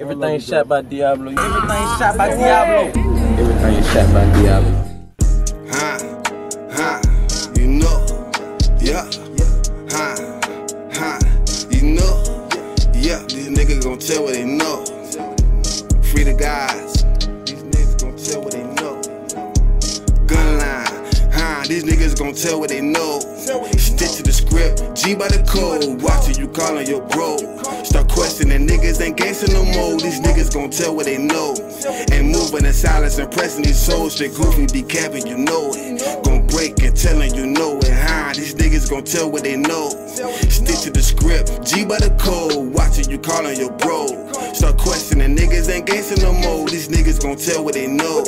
Everything shot by Diablo. Everything shot by Diablo. Everything shot by Diablo. Huh, huh, you know, yeah, huh, huh, you know, yeah, these niggas gon' tell what they know. Free the guys, these niggas gon' tell what they know. Gun line, huh, these niggas gon' tell what they know. Stick to the script, G by the code, watching you callin' your bro. Start questioning niggas ain't gangsta no more. These niggas gon' tell what they know. And moving in silence, impressing these souls. Straight goofy, be capping, you know it. Gon' break and tellin' you know it. Huh? These niggas gon' tell what they know. Stick to the script, G by the code, watching you callin' your bro. Start questioning niggas ain't gangsta no more. These niggas gon' tell what they know.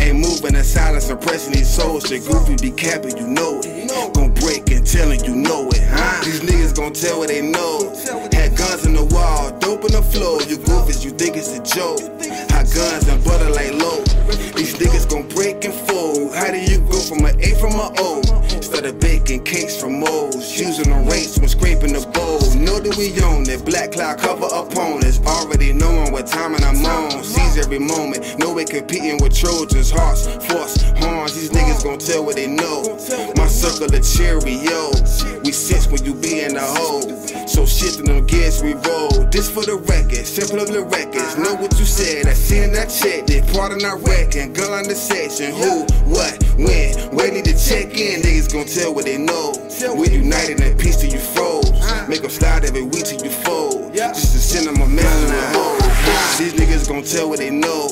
Ain't moving in silence, impressing these souls. Straight goofy, be capping, you know it. Gon' break and tellin' you know it. Huh? These niggas gon' tell what they know. The rates when scraping the bowl. Know that we own it. Black cloud cover opponents. Already knowing what timing I'm on. Seize every moment. No we competing with Trojans. Hearts, force, horns. These niggas gon' tell what they know. My circle of Cheerio. We sense when you be in the hole. So shit to them gears we roll. This for the record, simple of the records. Know what you said, I seen that check. They part of our record, gun on the section. Who, what, Uh-huh. Niggas gon' tell what they know. We united in peace till you froze. Make them slide every week till you fold. Just to send them a message to hold. These niggas gon' tell what they know.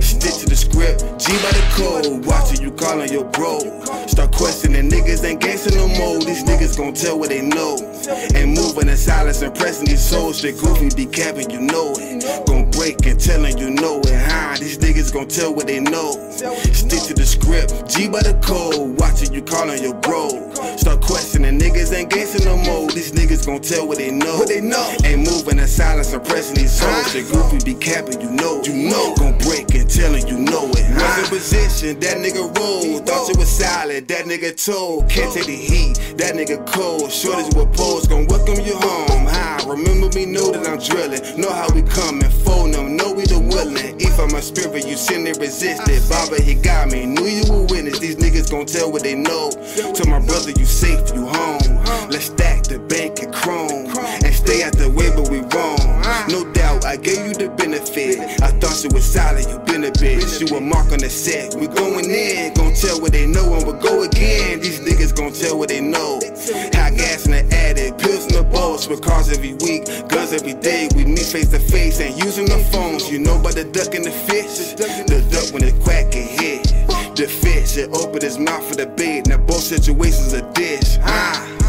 Stick to the script, G by the code. Watch Watching you callin' your bro. Start questioning niggas ain't gangsta no more. These niggas gon' tell what they know. And moving in silence, impressing these souls. Straight goofy, be capping, you know it. Gon' break and tellin' you know it. Niggas gon' tell what they know. Stick to the script, G by the code. Watching you callin' your bro. Start questioning niggas ain't gangsta no more. These niggas gon' tell what they know. What they know. Ain't moving in silence, impressing these souls. Straight goofy, be capping, you know. You know. Gon' break and tellin' you know it. Was in position, that nigga rolled. Thought you was solid, that nigga told. Can't take the heat, that nigga cold. Shorties with poles, gon' welcome you home. Me, know that I'm drilling. Know how we coming, phone them, know we the willing. If I'm a spirit, you send it resisted. Baba, he got me, knew you would witness. These niggas gon' tell what they know. Tell my brother, you safe, you home. Let's stack the bank and chrome. And stay out the way, but we wrong. No doubt, I gave you the benefit. I thought you was solid, you been a bitch. You a mark on the set. We going in, gon' tell what they know, and we'll go again. With cars every week, guns every day. We meet face to face, and using the phones. You know about the duck and the fish. The duck when it quack and hit. The fish, it opened his mouth for the bait. Now both situations are dish. Ah.